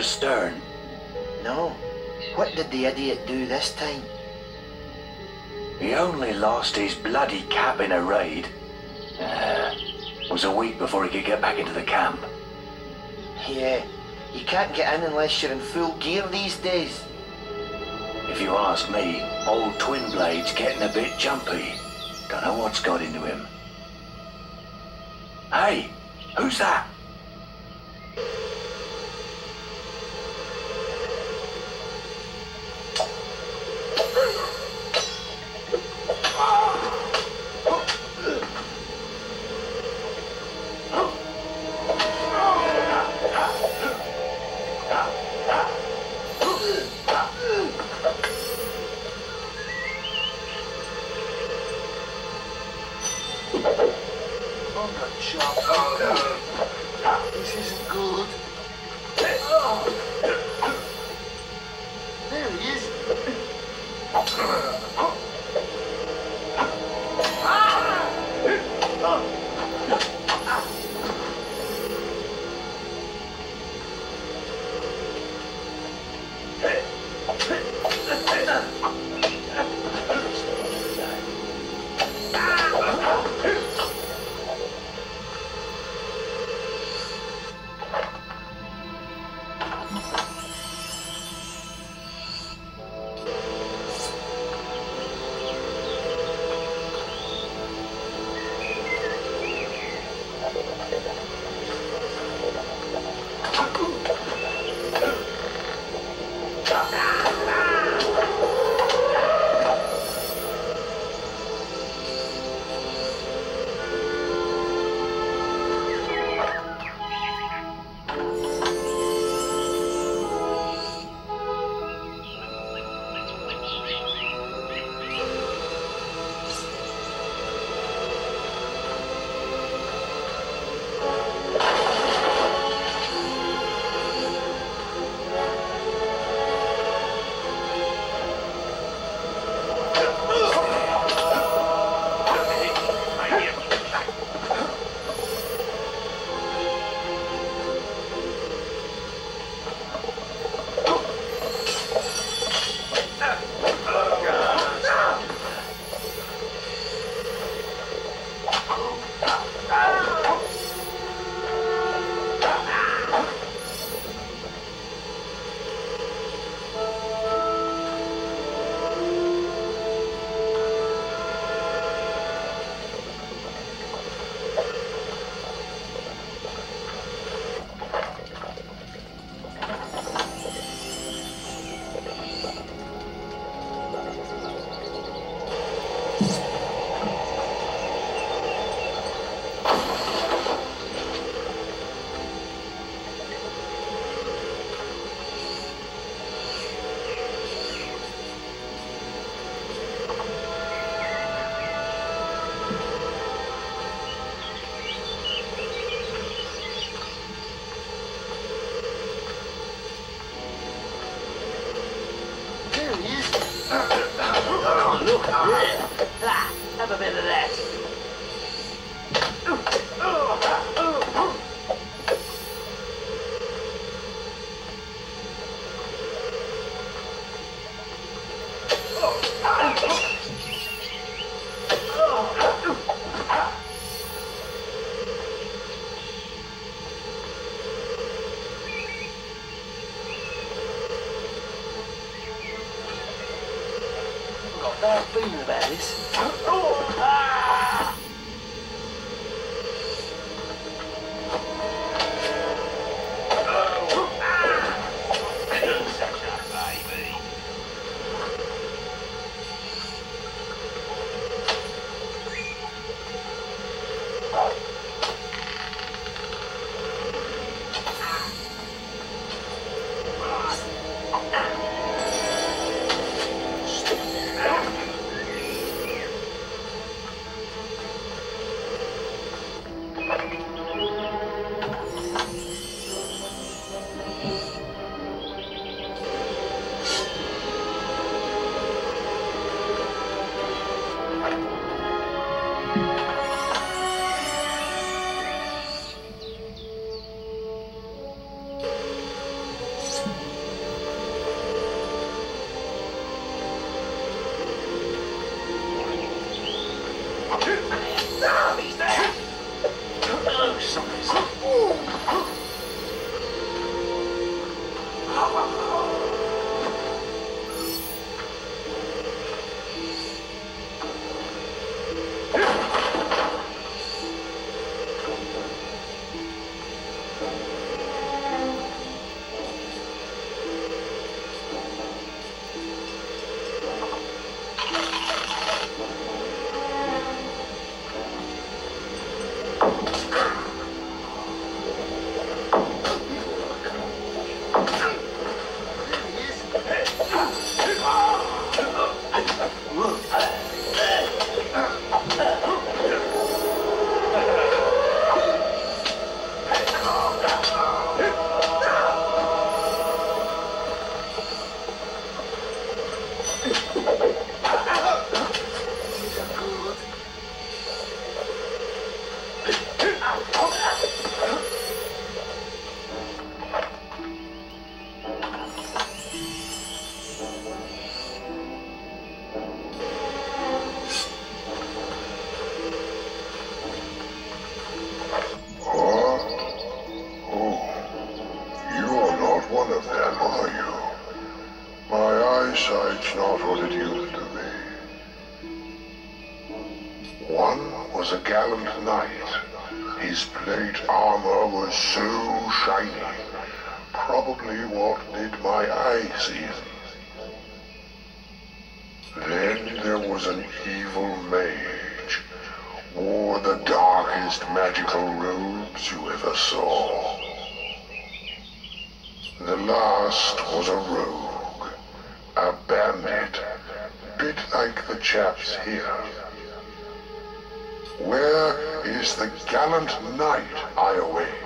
You heard what happened to Stern? No. What did the idiot do this time? He only lost his bloody cap in a raid. Uh, was a week before he could get back into the camp. Yeah, you can't get in unless you're in full gear these days. If you ask me, old Twin Blade's getting a bit jumpy. Don't know what's got into him. Hey, who's that? Have Got bad feeling about this. Oh, ah! Then there was an evil mage. Wore the darkest magical robes you ever saw. The last was a rogue. A bandit. Bit like the chaps here. Where is the gallant knight I await?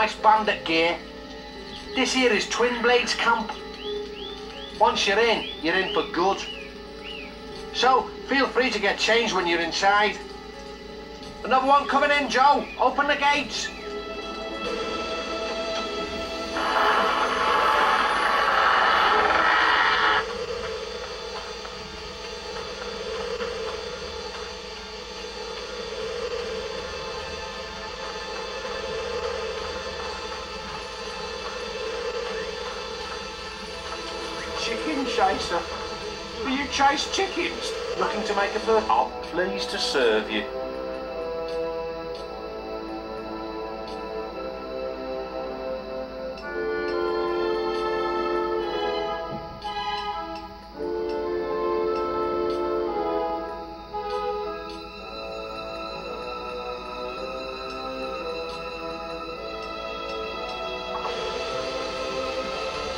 Nice bandit gear. This here is Twin Blades Camp. Once you're in, you're in for good. So, feel free to get changed when you're inside. Another one coming in, Joe. Open the gates. Chicken chaser. Do you chase chickens? Looking to make a birth? I'm pleased to serve you.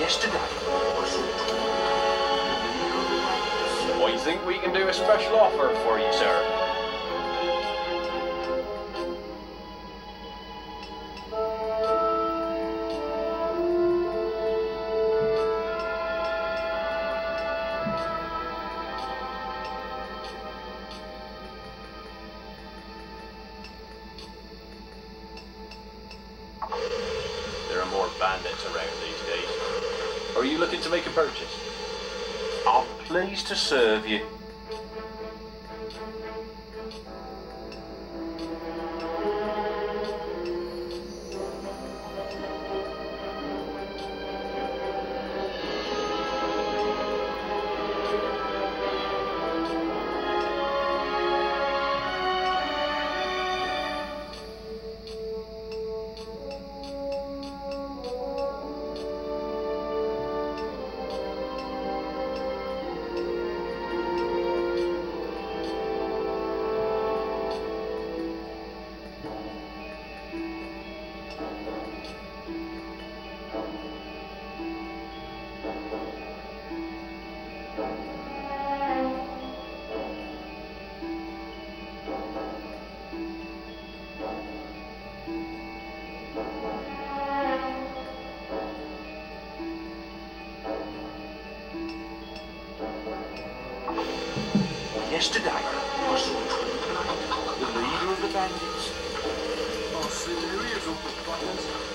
Yesterday, I saw I think we can do a special offer for you, sir. There are more bandits around these days. Are you looking to make a purchase? I'm pleased to serve you. Yesterday, I saw Twin Blade, the leader of the bandits. Oh, see, there he is up the buttons.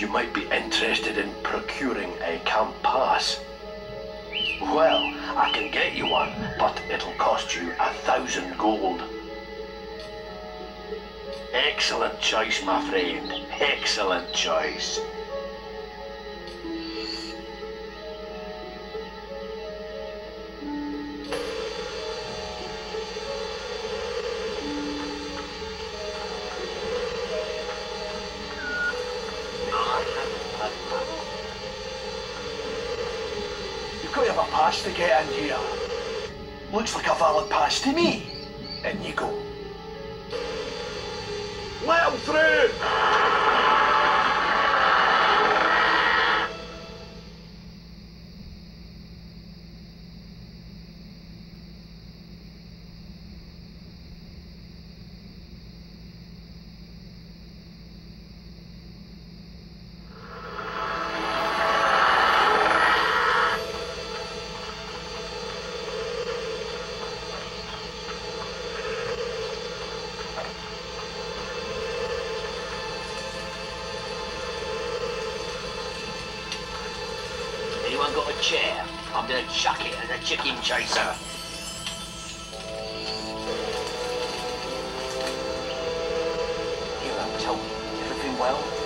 You might be interested in procuring a camp pass. Well, I can get you one, but it'll cost you a thousand gold. Excellent choice, my friend. Excellent choice. To have a pass to get in here. Looks like a valid pass to me. In you go. Let him through! Chicken chaser. Here, I'm told. Everything well?